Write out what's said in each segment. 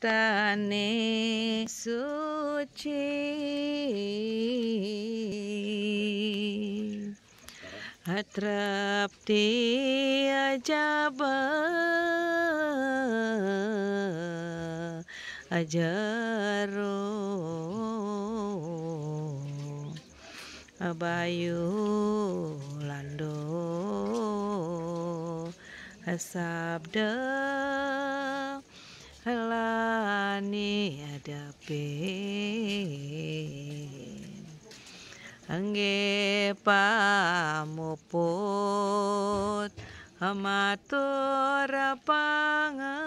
tane suci. Atrapti ajaba ajaro. Abayu lando. Asabda angge pamuput amatur pangabakti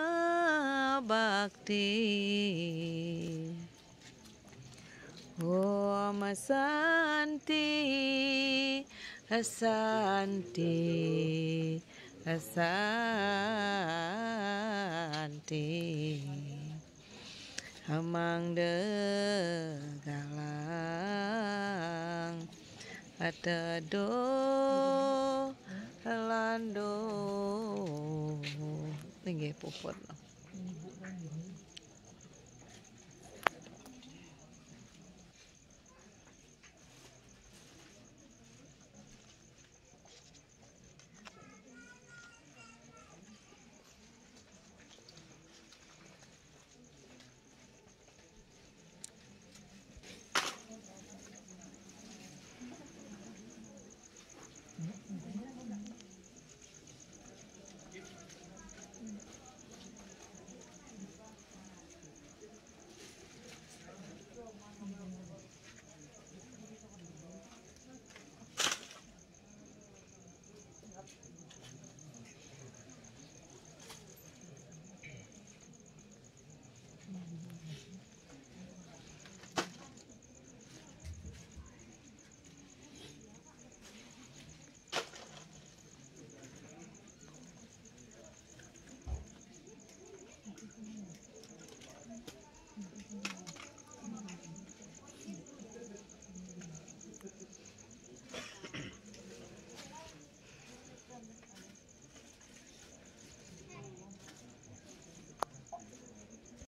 Om Santi Santi Santi Amang de ada do hmm. lando tinggi puput.